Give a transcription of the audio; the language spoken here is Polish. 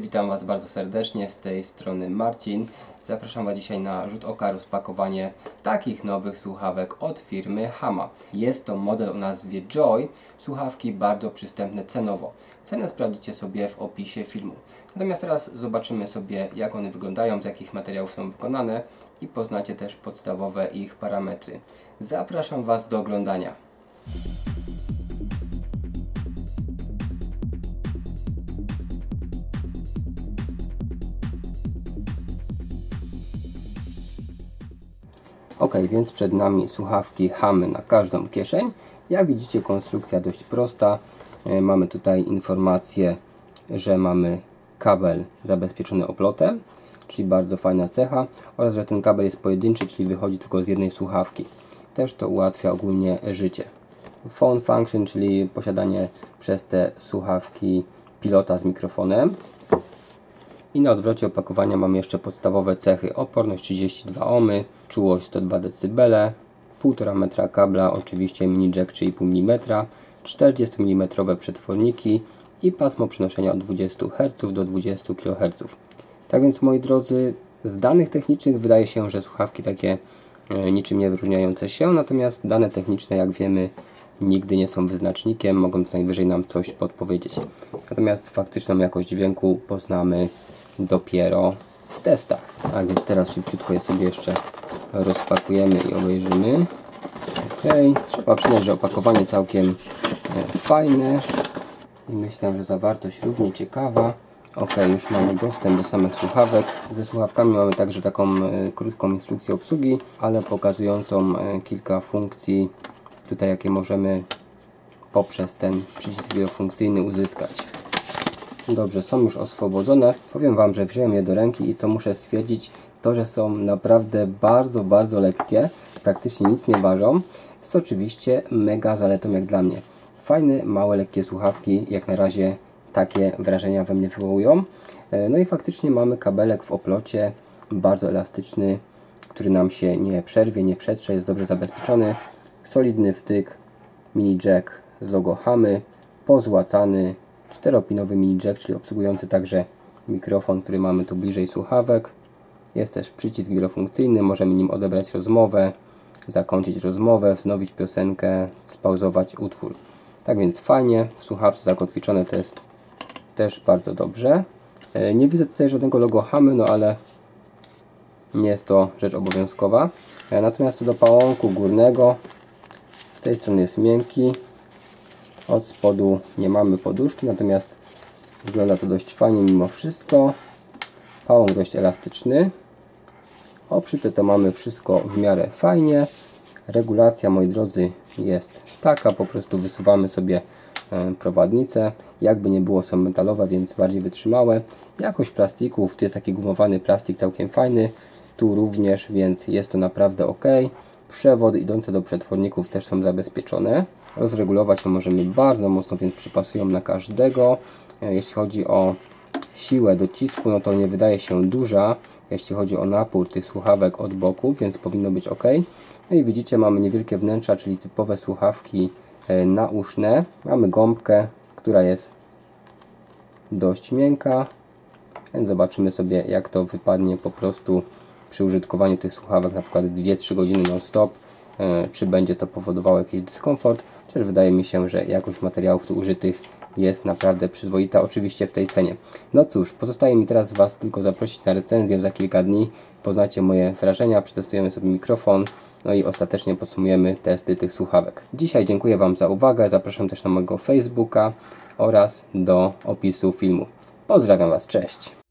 witam Was bardzo serdecznie, z tej strony Marcin. Zapraszam Was dzisiaj na rzut oka rozpakowanie takich nowych słuchawek od firmy Hama. Jest to model o nazwie Joy, słuchawki bardzo przystępne cenowo. Cenę sprawdzicie sobie w opisie filmu. Natomiast teraz zobaczymy sobie jak one wyglądają, z jakich materiałów są wykonane i poznacie też podstawowe ich parametry. Zapraszam Was do oglądania. Ok, więc przed nami słuchawki Hamy na każdą kieszeń. Jak widzicie konstrukcja dość prosta. E, mamy tutaj informację, że mamy kabel zabezpieczony oplotem, czyli bardzo fajna cecha oraz, że ten kabel jest pojedynczy, czyli wychodzi tylko z jednej słuchawki. Też to ułatwia ogólnie życie. Phone function, czyli posiadanie przez te słuchawki pilota z mikrofonem. I na odwrocie opakowania mamy jeszcze podstawowe cechy. Oporność 32 ohmy, czułość 102 dB, 1,5 metra kabla, oczywiście mini jack 3,5 mm, 40 mm przetworniki i pasmo przenoszenia od 20 Hz do 20 kHz. Tak więc moi drodzy, z danych technicznych wydaje się, że słuchawki takie e, niczym nie wyróżniające się, natomiast dane techniczne jak wiemy nigdy nie są wyznacznikiem, mogą co najwyżej nam coś podpowiedzieć. Natomiast faktyczną jakość dźwięku poznamy dopiero w testach. Tak więc teraz szybciutko je sobie jeszcze rozpakujemy i obejrzymy. Ok, trzeba przyznać, że opakowanie całkiem e, fajne i myślę, że zawartość równie ciekawa. Ok, już mamy dostęp do samych słuchawek. Ze słuchawkami mamy także taką e, krótką instrukcję obsługi, ale pokazującą e, kilka funkcji, tutaj jakie możemy poprzez ten przycisk wielofunkcyjny uzyskać. Dobrze, są już oswobodzone. Powiem Wam, że wziąłem je do ręki i co muszę stwierdzić, to, że są naprawdę bardzo, bardzo lekkie. Praktycznie nic nie ważą. Jest oczywiście mega zaletą jak dla mnie. Fajne, małe, lekkie słuchawki, jak na razie takie wrażenia we mnie wywołują. E, no i faktycznie mamy kabelek w oplocie, bardzo elastyczny, który nam się nie przerwie, nie przetrze, jest dobrze zabezpieczony. Solidny wtyk, mini jack z logo Hamy, pozłacany, czteropinowy mini jack, czyli obsługujący także mikrofon, który mamy tu bliżej słuchawek. Jest też przycisk wielofunkcyjny, możemy nim odebrać rozmowę, zakończyć rozmowę, wznowić piosenkę, spauzować utwór. Tak więc fajnie, w słuchawce zakotwiczone to jest też bardzo dobrze. E, nie widzę tutaj żadnego logo Hamy, no ale nie jest to rzecz obowiązkowa. E, natomiast co do pałąku górnego, z tej strony jest miękki, od spodu nie mamy poduszki, natomiast wygląda to dość fajnie mimo wszystko. Pałąk dość elastyczny. Oprzyte to mamy wszystko w miarę fajnie. Regulacja, moi drodzy, jest taka. Po prostu wysuwamy sobie e, prowadnicę. Jakby nie było, są metalowe, więc bardziej wytrzymałe. Jakość plastików, to jest taki gumowany plastik całkiem fajny. Tu również, więc jest to naprawdę ok. Przewody idące do przetworników też są zabezpieczone. Rozregulować ją możemy bardzo mocno, więc przypasują na każdego. E, jeśli chodzi o siłę docisku, no to nie wydaje się duża, jeśli chodzi o napór tych słuchawek od boku, więc powinno być ok. No i widzicie, mamy niewielkie wnętrza, czyli typowe słuchawki e, nauszne. Mamy gąbkę, która jest dość miękka. Więc zobaczymy sobie, jak to wypadnie po prostu przy użytkowaniu tych słuchawek, na przykład 2-3 godziny non-stop, e, czy będzie to powodowało jakiś dyskomfort. Chociaż wydaje mi się, że jakość materiałów tu użytych jest naprawdę przyzwoita, oczywiście w tej cenie. No cóż, pozostaje mi teraz Was tylko zaprosić na recenzję za kilka dni. Poznacie moje wrażenia, przetestujemy sobie mikrofon, no i ostatecznie podsumujemy testy tych słuchawek. Dzisiaj dziękuję Wam za uwagę, zapraszam też na mojego Facebooka oraz do opisu filmu. Pozdrawiam Was, cześć!